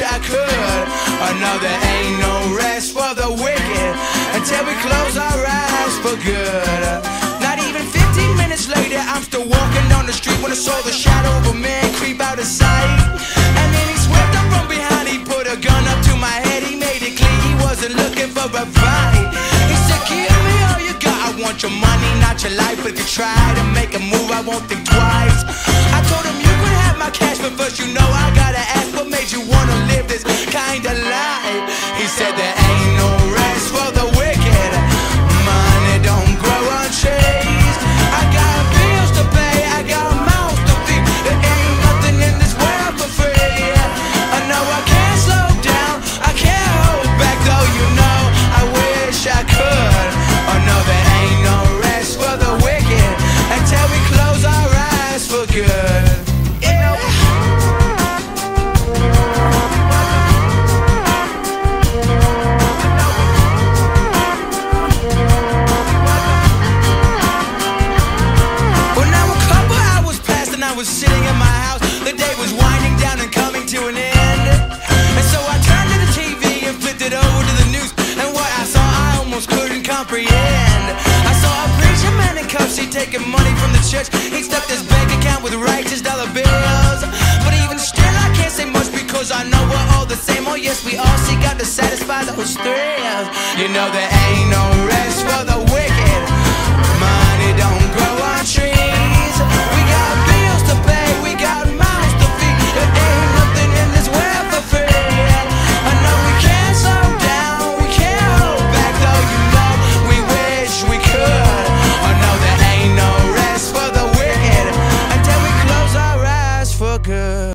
wish I could. I know there ain't no rest for the wicked until we close our eyes for good. Not even 15 minutes later, I'm still walking down the street when I saw the shadow of a man creep out of sight. And then he swept up from behind, he put a gun up to my head, he made it clear he wasn't looking for a fight. He said, Give me all you got, I want your money, not your life. But if you try to make a move, I won't think twice. I told him kind of life. He said, There ain't was sitting in my house. The day was winding down and coming to an end. And so I turned to the TV and flipped it over to the news. And what I saw, I almost couldn't comprehend. I saw a preacher man in cuffs, he taking money from the church. He stuffed his bank account with righteous dollar bills. But even still, I can't say much because I know we're all the same. Oh, yes, we all seek out to satisfy those thrills. You know, there ain't no rest for the